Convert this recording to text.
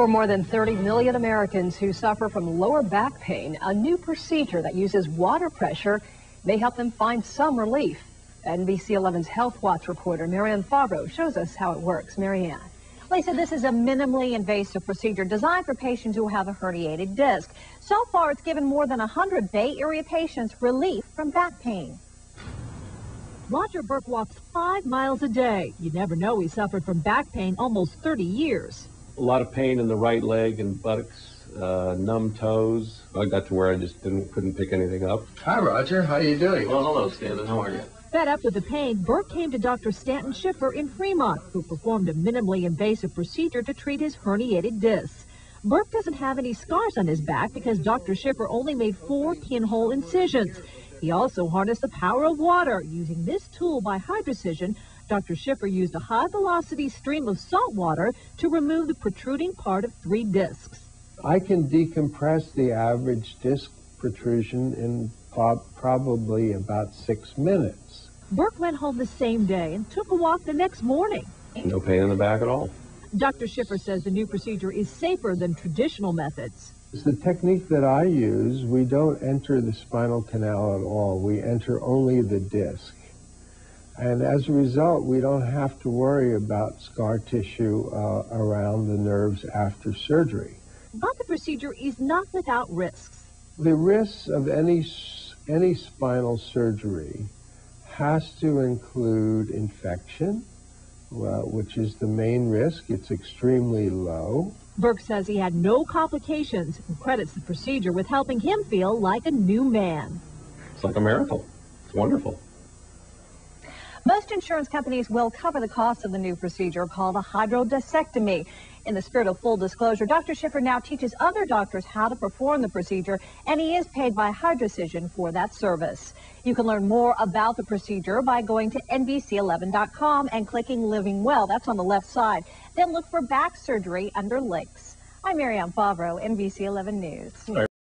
For more than 30 million Americans who suffer from lower back pain, a new procedure that uses water pressure may help them find some relief. NBC 11's Health Watch reporter Marianne Favro shows us how it works. Marianne. Lisa, this is a minimally invasive procedure designed for patients who have a herniated disc. So far, it's given more than 100 Bay Area patients relief from back pain. Roger Burke walks five miles a day. You never know he suffered from back pain almost 30 years. A lot of pain in the right leg and buttocks, uh, numb toes. I got to where I just didn't couldn't pick anything up. Hi, Roger. How you doing? Well, hello, Stanton. How are you? Fed up with the pain, Burke came to Dr. Stanton Schiffer in Fremont, who performed a minimally invasive procedure to treat his herniated discs. Burke doesn't have any scars on his back because Dr. Schiffer only made four pinhole incisions. He also harnessed the power of water. Using this tool by Hydrocision, Dr. Schiffer used a high-velocity stream of salt water to remove the protruding part of three discs. I can decompress the average disc protrusion in probably about six minutes. Burke went home the same day and took a walk the next morning. No pain in the back at all. Dr. Schiffer says the new procedure is safer than traditional methods. It's the technique that I use. We don't enter the spinal canal at all. We enter only the disc. And as a result, we don't have to worry about scar tissue uh, around the nerves after surgery. But the procedure is not without risks. The risks of any, any spinal surgery has to include infection, well, which is the main risk. It's extremely low. Burke says he had no complications and credits the procedure with helping him feel like a new man. It's like a miracle. It's wonderful. Most insurance companies will cover the cost of the new procedure called a hydrodiscectomy. In the spirit of full disclosure, Dr. Schiffer now teaches other doctors how to perform the procedure, and he is paid by Hydrocision for that service. You can learn more about the procedure by going to NBC11.com and clicking Living Well. That's on the left side. Then look for back surgery under links. I'm Marianne Favro, NBC 11 News.